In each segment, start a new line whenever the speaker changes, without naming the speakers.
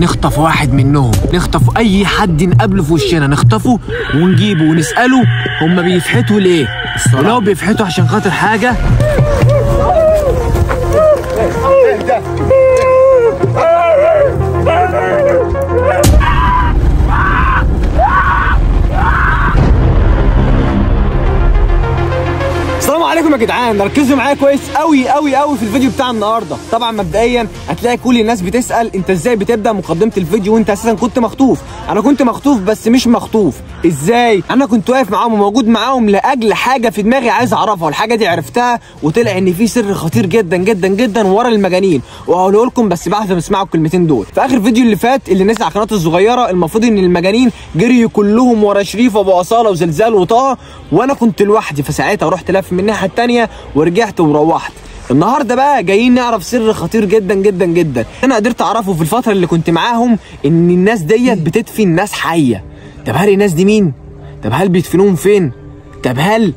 نخطف واحد منهم. نخطف أي حد نقابله في وشنا. نخطفه ونجيبه ونسأله هم بيفحتوا ليه. ولو بيفحتوا عشان خاطر حاجة جدعان ركزوا معايا كويس قوي قوي قوي في الفيديو بتاع النهارده. طبعا مبدئيا هتلاقي كل الناس بتسأل أنت إزاي بتبدأ مقدمة الفيديو وأنت أساسا كنت مخطوف؟ أنا كنت مخطوف بس مش مخطوف. إزاي؟ أنا كنت واقف معاهم وموجود معاهم لأجل حاجة في دماغي عايز أعرفها والحاجة دي عرفتها وطلع إن في سر خطير جدا جدا جدا ورا المجانين. وهقوله لكم بس بعد ما تسمعوا الكلمتين دول. في آخر فيديو اللي فات اللي نزل على القناة الصغيرة المفروض إن المجانين جريوا كلهم ورا شريف وأبو أصالة وزلزال وطه وأنا كنت لوحدي. فساعتها رحت لف من الناحية ورجعت وروحت. النهارده بقى جايين نعرف سر خطير جدا جدا جدا. أنا قدرت أعرفه في الفترة اللي كنت معاهم إن الناس ديت بتدفن ناس حية. طب هل الناس دي مين؟ طب هل بيدفنوهم فين؟ طب هل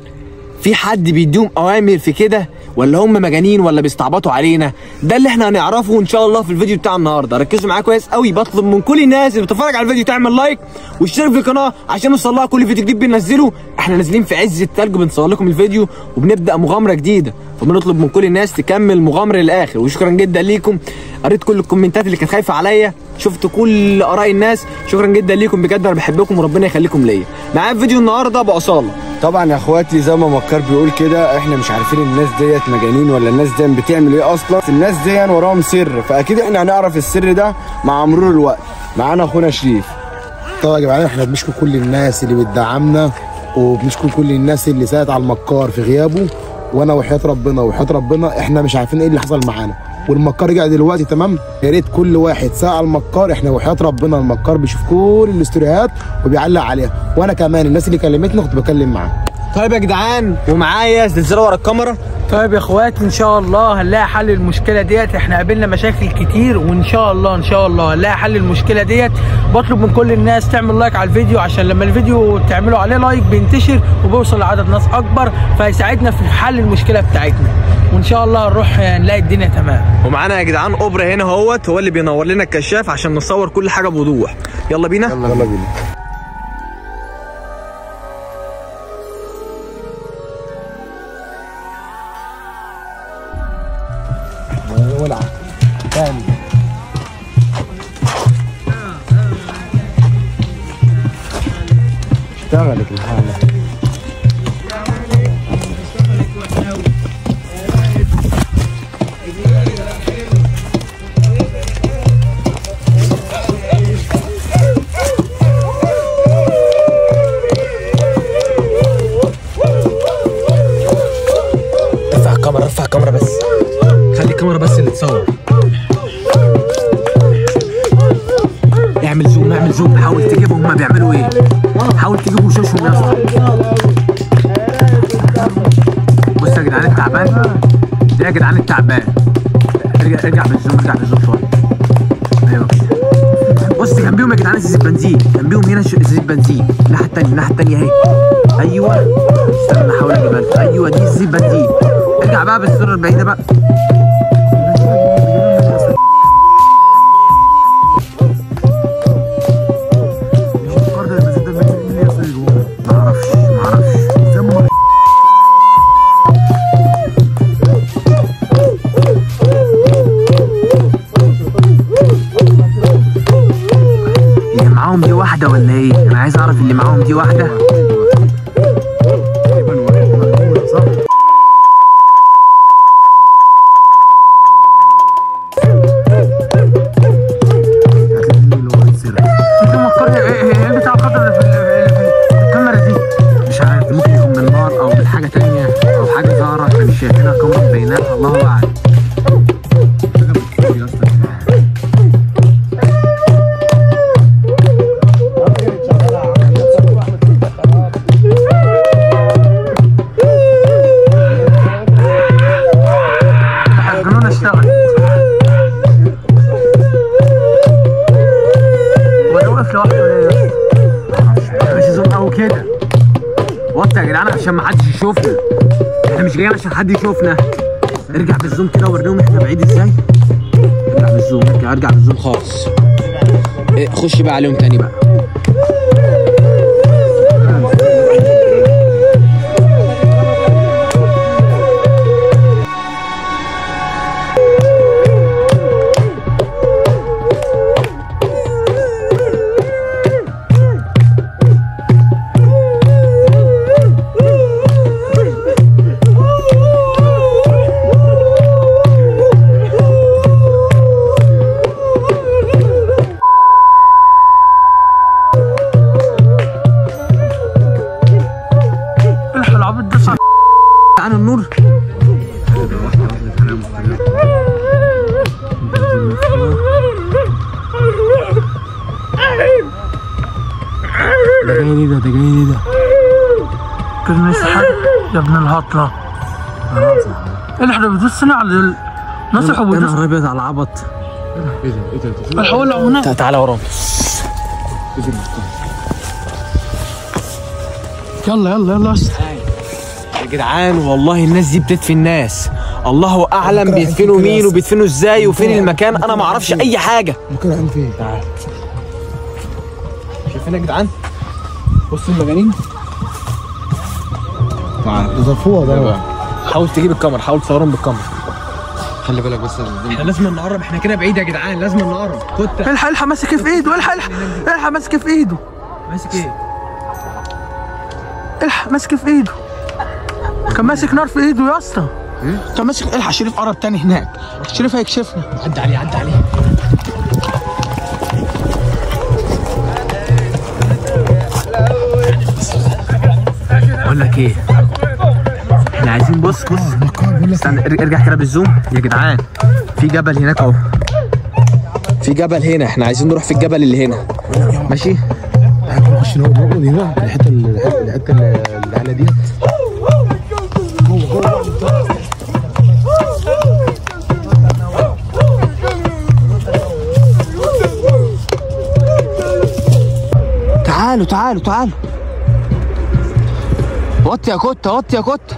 في حد بيديهم أوامر في كده؟ ولا هم مجانين ولا بيستعبطوا علينا؟ ده اللي إحنا هنعرفه إن شاء الله في الفيديو بتاع النهارده. ركزوا معايا كويس قوي بطلب من كل الناس اللي بتتفرج على الفيديو تعمل لايك واشترك في القناة عشان نوصل لها كل فيديو جديد بننزله. إحنا نازلين في عز التلج بنصور لكم الفيديو وبنبدأ مغامرة جديدة. فبنطلب من كل الناس تكمل مغامرة للآخر. وشكرا جدا ليكم. قريت كل الكومنتات اللي كانت خايفة عليا. شفت كل آراء الناس. شكرا جدا ليكم بجد أنا بحبكم وربنا يخليكم ليا. معايا في فيديو النهارده أبو أصالة.
طبعا يا أخواتي زي ما مكار بيقول كده إحنا مش عارفين الناس ديت مجانين ولا الناس دي بتعمل إيه أصلا. الناس دي وراهم سر فأكيد إحنا هنعرف السر ده مع مرور الوقت. معانا أخونا شريف.
طبعا يا جماعة إحنا بنشكر كل الناس اللي بتدعمنا وبنشكر كل الناس اللي ساعدت على المكار في غيابه. وأنا وحياة ربنا وحياة ربنا إحنا مش عارفين إيه اللي حصل معانا. والمكار رجع دلوقتي تمام؟ يا ريت كل واحد ساعة المكار إحنا وحياة ربنا المكار بيشوف كل الاستوريات وبيعلق عليها. وأنا كمان الناس اللي كلمتني كنت بكلم معاها
طيب يا جدعان ومعايا زلزال ورا الكاميرا؟
طيب يا إخواتي إن شاء الله هنلاقي حل المشكلة ديت. إحنا قابلنا مشاكل كتير وإن شاء الله إن شاء الله هنلاقي حل المشكلة ديت. بطلب من كل الناس تعمل like على الفيديو عشان لما الفيديو تعملوا عليه like بينتشر وبيوصل لعدد ناس أكبر فيساعدنا في حل المشكلة بتاعتنا. وإن شاء الله نروح نلاقي الدنيا تمام.
ومعانا يا جدعان أوبرا هنا اهوت هو اللي بينور لنا الكشاف عشان نصور كل حاجة بوضوح. يلا بينا.
يلا بينا.
زوم حاول تجيبهم هما بيعملوا إيه. حاول تجيب وشوشهم يا اسطى بص يا جدعان التعبان. ده يا جدعان التعبان. ارجع ارجع بالزوم ارجع بالزوم شوية. أيوه. بص جنبيهم يا جدعان ازازه بنزين جنبيهم هنا ازازه بنزين الناحية التانية الناحية التانية أهي. أيوه. استنى أحاول أجيبها. أيوه دي ازازه بنزين ارجع بقى بالصورة البعيدة بقى. أعرف عشان ما حدش يشوفنا. إحنا مش جايين عشان حد يشوفنا. ارجع بالزوم كده وريهم إحنا بعيد إزاي. ارجع بالزوم ارجع بالزوم خالص. إيه، خش بقى عليهم تاني بقى. جاي ليه ده ده جاي ليه ده
لسه حاجة يا ابن الهطلة. الحق ده بيدوسنا على ال- نصح
يا
وبيدوس
نهار ابيض على العبط.
الحق ولع هناك
تع- تعالى ورانا.
يلا يلا يلا. يا
جدعان والله الناس دي بتدفي الناس. الله
أعلم
بيدفنوا مين وبيدفنوا إزاي وفين المكان؟ أنا ما أعرفش أي حاجة.
ممكن اعمل فين
شايفين يا جدعان؟ بصوا المجانين.
ده فوق ده.
حاول تجيب الكاميرا حاول تصورهم بالكاميرا.
خلي بالك بس
إحنا لازم نقرب إحنا كده بعيد يا جدعان لازم نقرب. كنت
الحق الحق ماسك في ايده الحق الحق الحق ماسك في ايده.
ماسك إيه؟
الحق ماسك في ايده. كان ماسك نار في ايده يا اسطى. كان ماسك الحق شريف قرب تاني هناك. شريف هيكشفنا.
عدى عليه عدى عليه. بقول لك إيه؟ إحنا عايزين بص بص. استنى ار- ارجع كده بالزوم. يا جدعان في جبل هناك اهو. في جبل هنا. إحنا عايزين نروح في الجبل اللي هنا. ماشي؟
نخش نقعد نقعد هنا الحته الحته العاليه ديت
تعالوا تعالوا تعالوا. وطي يا كوتا وطي يا كوتا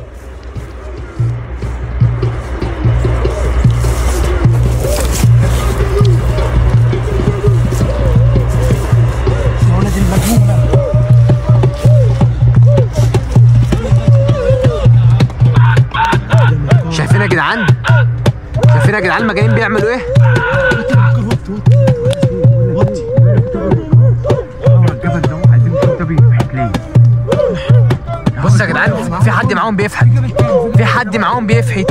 شايفين يا جدعان؟ شايفين يا جدعان؟ المجانين بيعملوا إيه؟ معاهم بيفحت. في حد معاهم بيفحت.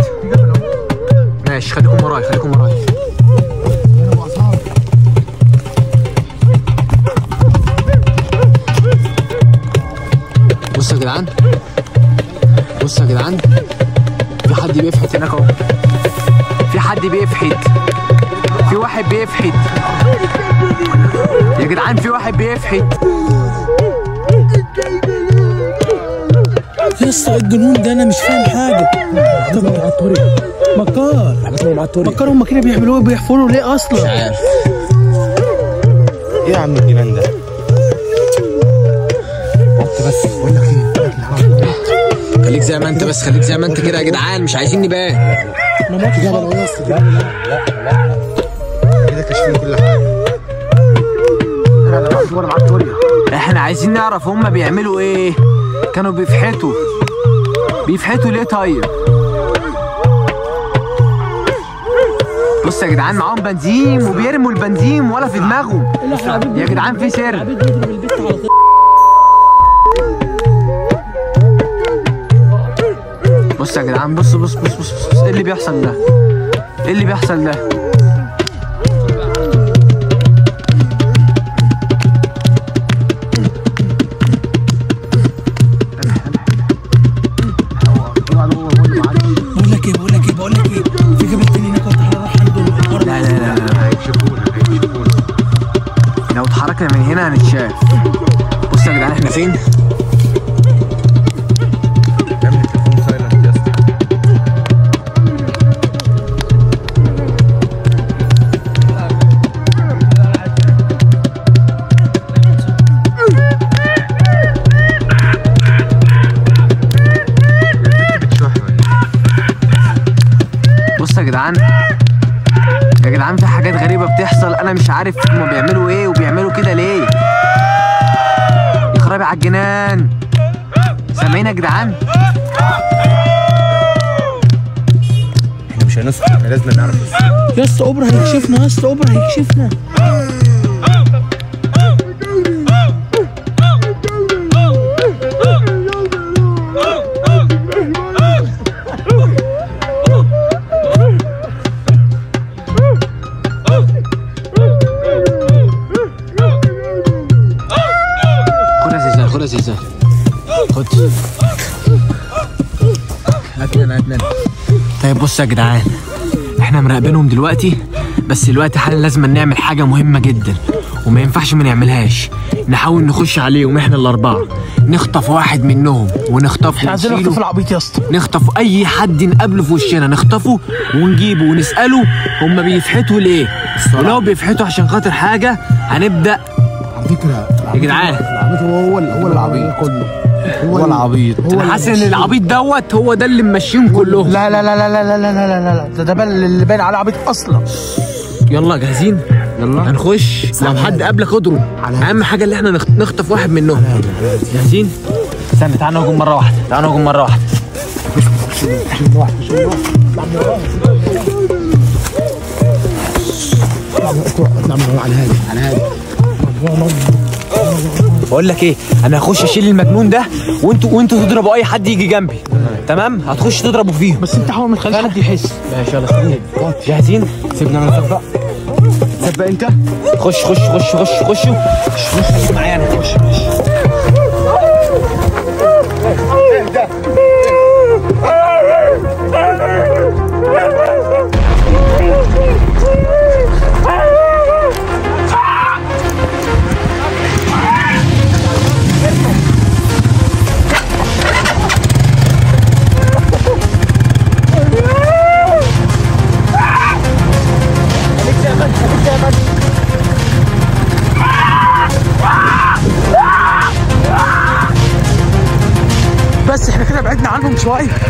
ماشي خليكم ورايا خليكم ورايا بص يا جدعان. بص يا جدعان. في حد بيفحت هناك أهو. في حد بيفحت. في واحد بيفحت. يا جدعان في واحد بيفحت.
يا اسطى إيه الجنون ده؟ أنا مش فاهم حاجة. طب مكار. مكار هم كده بيعملوا إيه؟ بيحفروا ليه أصلا؟
إيه يا عم الجنان ده؟
خليك زي ما أنت بس خليك زي ما أنت كده يا جدعان مش عايزين نبان.
كده كاشفين كل حاجة.
إحنا عايزين نعرف هما بيعملوا إيه. كانوا بيفحتوا. بيفحتوا ليه طيب؟ بص يا جدعان معاهم بنزين وبيرموا البنزين ولا في دماغهم. يا جدعان في سر. بص يا جدعان بص بص بص بص, بص. إيه اللي بيحصل ده؟ إيه اللي بيحصل ده؟ عارف هما بيعملوا إيه وبيعملوا كده ليه. يخربي على الجنان. سامعين يا جدعان؟
إحنا مش هنسكت إحنا لازم نعرف.
يا اسطى اوبرا هيكشفنا يا اسطى اوبرا هيكشفنا.
خد هات لنا هات لنا طيب بص يا جدعان إحنا مراقبينهم دلوقتي بس دلوقتي حالا لازم نعمل حاجة مهمة جدا وما ينفعش ما نعملهاش. نحاول نخش عليهم إحنا الأربعة. نخطف واحد منهم ونخطفه
إحنا عايزين. نخطف العبيط يا اسطى.
نخطف أي حد نقابله في وشنا نخطفه ونجيبه ونسأله هم بيفحتوا ليه. ولو بيفحتوا عشان خاطر حاجة هنبدأ.
على فكرة
يا جدعان.
العبيط هو هو هو العبيط كله.
هو العبيط
هو أنا
حاسس ان. العبيط دوت هو ده اللي ممشيهم كلهم
لا لا لا لا لا لا لا لا لا لا ده ده اللي باين عليه عبيط أصلا
يلا جاهزين
يلا
هنخش لو حد قابلك اضرب اهم حاجة اللي إحنا نخ- نخطف واحد منهم جاهزين استنى تعالى نهجم مره واحدة تعالى نهجم مره واحدة
اطلع هون على هادي على هادي
بقول لك إيه أنا هخش اشيل المجنون ده وانتوا وانتوا تضربوا اي حد يجي جنبي تمام هتخش تضربوا فيهم
بس انت حاول ما تخليش حد يحس
ماشي يلا استنى جاهزين
سيبنا أنا نسبق سبق انت
خش خش خش خش خشوا خش خليك معايا أنا خش
way.